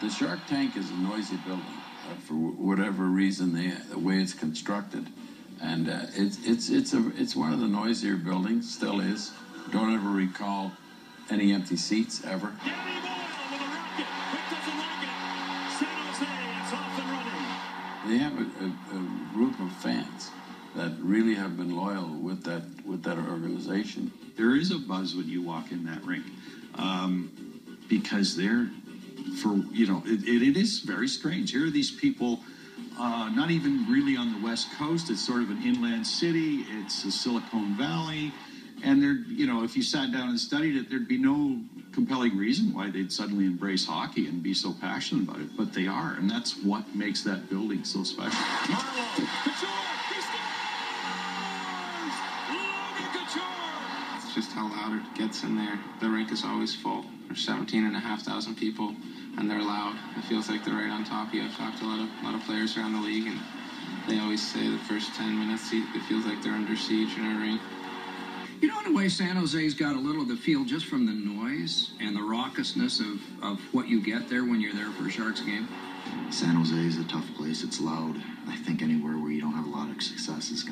The Shark Tank is a noisy building uh, for wh- whatever reason, they, the way it's constructed, and uh, it's it's it's a it's one of the noisier buildings. Still is. Don't ever recall any empty seats ever. Danny Boyle with a rocket. Quick doesn't like it. San Jose is off and running. They have a, a, a group of fans that really have been loyal with that with that organization. there is a buzz when you walk in that rink um, because they're for you know it, it, it is very strange. Here are these people uh, not even really on the west coast. It's sort of an inland city. It's a silicon valley. And there you know if you sat down and studied it there'd be no compelling reason why they'd suddenly embrace hockey and be so passionate about it. But they are and that's what makes that building so special. Marleau. It's just how loud it gets in there. The rink is always full. There's 17 and a half thousand people, and they're loud. It feels like they're right on top of you. I've talked to a lot of, lot of players around the league, and they always say the first 10 minutes, it feels like they're under siege in our rink. You know, in a way, San Jose's got a little of the feel just from the noise and the raucousness of, of what you get there when you're there for a Sharks game. San Jose is a tough place. It's loud. I think anywhere where you don't have a lot of success is